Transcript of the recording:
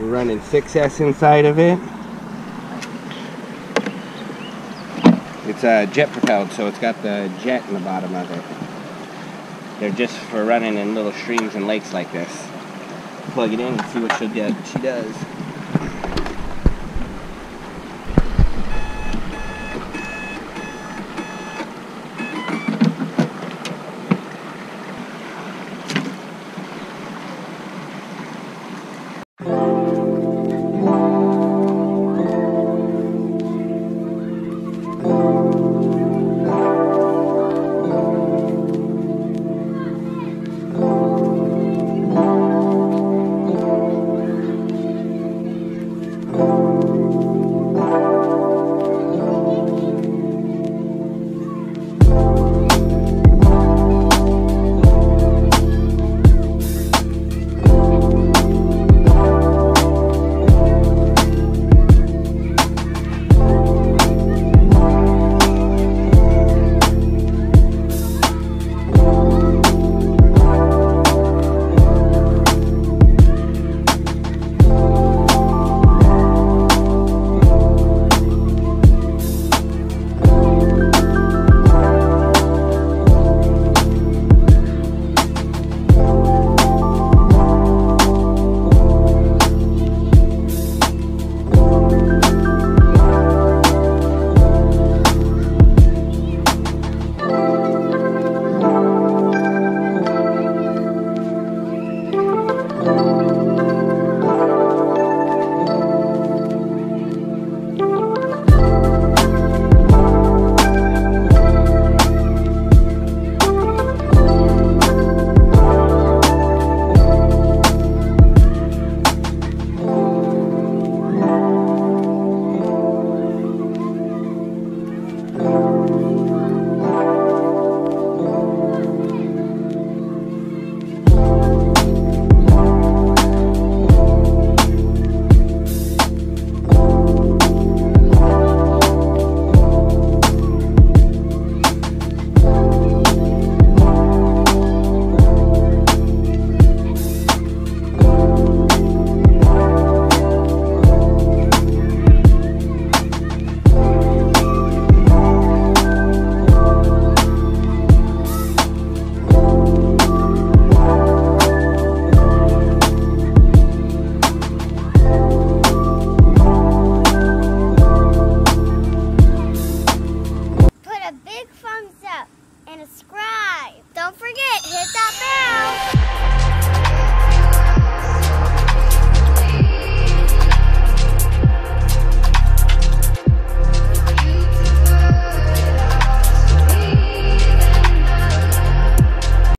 We're running 6S inside of it. It's uh, jet propelled, so it's got the jet in the bottom of it. They're just for running in little streams and lakes like this. Plug it in and see what she'll get. She does. and subscribe. Don't forget, hit that bell.